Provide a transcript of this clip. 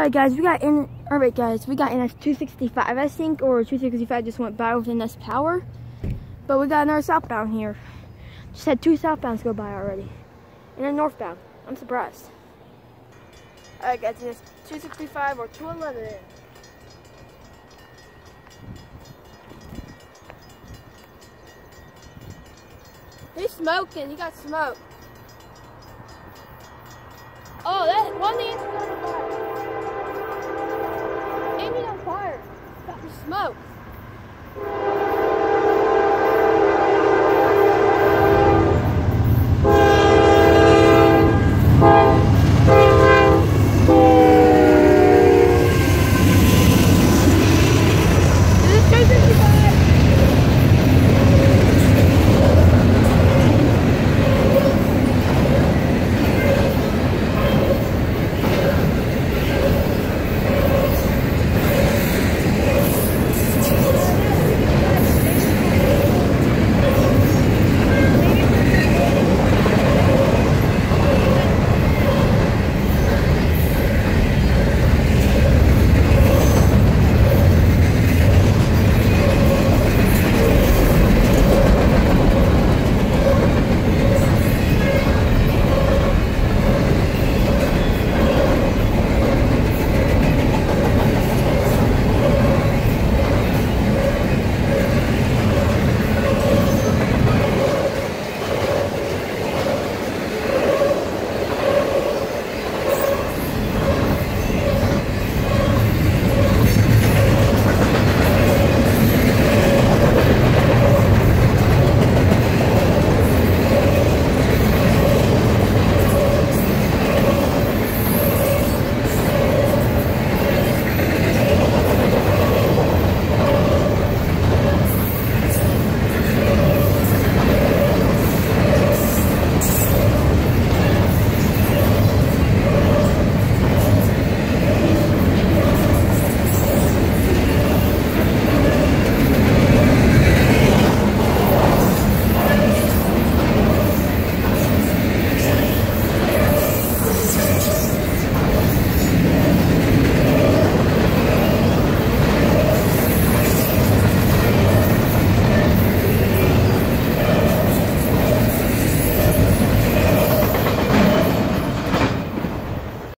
Alright guys, we got in alright guys, we got NS 265 I think or 265 just went by with NS power. But we got another southbound here. Just had two southbounds go by already. And a northbound. I'm surprised. Alright guys, NS 265 or 211. He's smoking, he got smoke. Oh, that one the Amy on smokes.